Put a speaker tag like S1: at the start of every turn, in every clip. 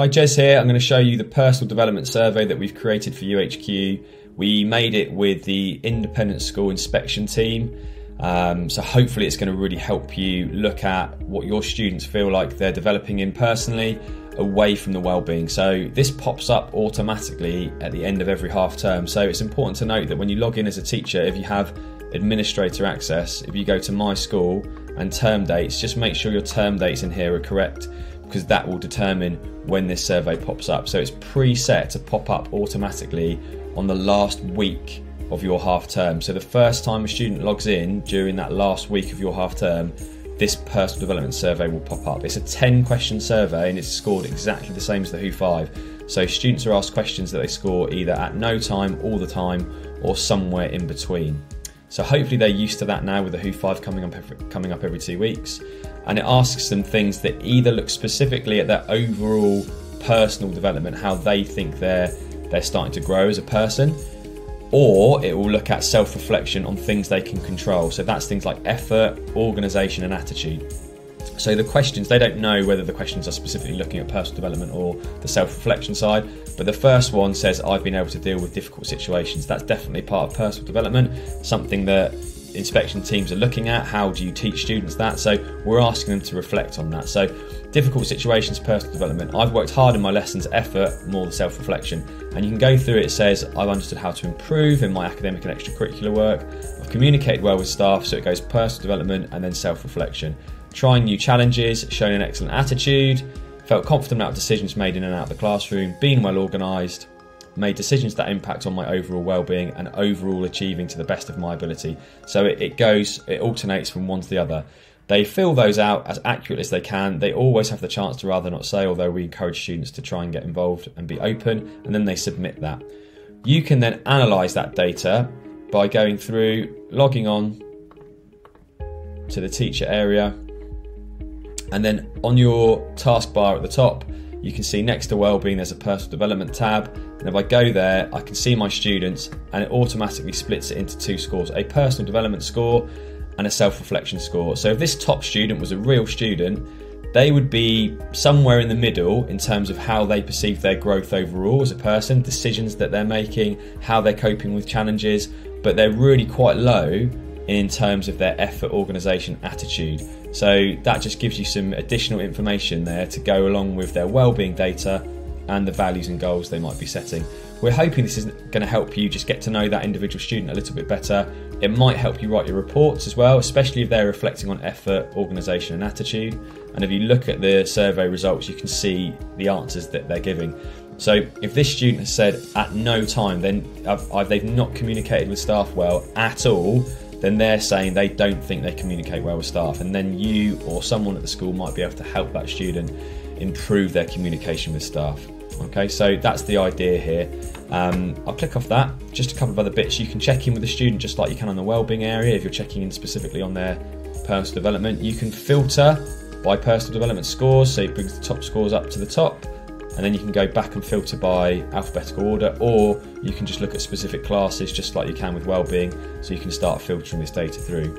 S1: Hi Jez here, I'm going to show you the personal development survey that we've created for youHQ. We made it with the independent school inspection team. Um, so hopefully it's going to really help you look at what your students feel like they're developing in personally away from the well-being. So this pops up automatically at the end of every half term. So it's important to note that when you log in as a teacher, if you have administrator access, if you go to my school and term dates, just make sure your term dates in here are correct because that will determine when this survey pops up. So it's preset to pop up automatically on the last week of your half term. So the first time a student logs in during that last week of your half term, this personal development survey will pop up. It's a 10 question survey and it's scored exactly the same as the Who 5. So students are asked questions that they score either at no time, all the time, or somewhere in between. So hopefully they're used to that now with the Who 5 coming up every, coming up every two weeks and it asks them things that either look specifically at their overall personal development, how they think they're they're starting to grow as a person, or it will look at self-reflection on things they can control. So that's things like effort, organization, and attitude. So the questions, they don't know whether the questions are specifically looking at personal development or the self-reflection side, but the first one says I've been able to deal with difficult situations. That's definitely part of personal development, something that inspection teams are looking at. How do you teach students that? So we're asking them to reflect on that. So difficult situations, personal development. I've worked hard in my lessons, effort, more the self-reflection. And you can go through it, it says, I've understood how to improve in my academic and extracurricular work. I've communicated well with staff, so it goes personal development and then self-reflection. Trying new challenges, showing an excellent attitude, felt confident about decisions made in and out of the classroom, being well organised, made decisions that impact on my overall well-being and overall achieving to the best of my ability. So it, it goes, it alternates from one to the other. They fill those out as accurately as they can. They always have the chance to rather not say, although we encourage students to try and get involved and be open, and then they submit that. You can then analyze that data by going through, logging on to the teacher area, and then on your taskbar at the top, you can see next to wellbeing there's a personal development tab. And if I go there I can see my students and it automatically splits it into two scores a personal development score and a self-reflection score. So if this top student was a real student they would be somewhere in the middle in terms of how they perceive their growth overall as a person decisions that they're making how they're coping with challenges but they're really quite low in terms of their effort organisation attitude so that just gives you some additional information there to go along with their well-being data and the values and goals they might be setting. We're hoping this is going to help you just get to know that individual student a little bit better. It might help you write your reports as well, especially if they're reflecting on effort, organisation, and attitude. And if you look at the survey results, you can see the answers that they're giving. So if this student has said at no time, then they've not communicated with staff well at all, then they're saying they don't think they communicate well with staff. And then you or someone at the school might be able to help that student improve their communication with staff. Okay, so that's the idea here. Um, I'll click off that. Just a couple of other bits. You can check in with the student just like you can on the wellbeing area if you're checking in specifically on their personal development. You can filter by personal development scores, so it brings the top scores up to the top and then you can go back and filter by alphabetical order or you can just look at specific classes just like you can with wellbeing so you can start filtering this data through.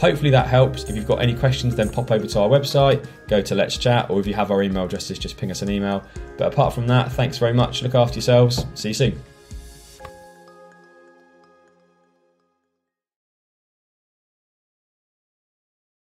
S1: Hopefully that helps. If you've got any questions, then pop over to our website, go to Let's Chat, or if you have our email addresses, just ping us an email. But apart from that, thanks very much. Look after yourselves. See you soon.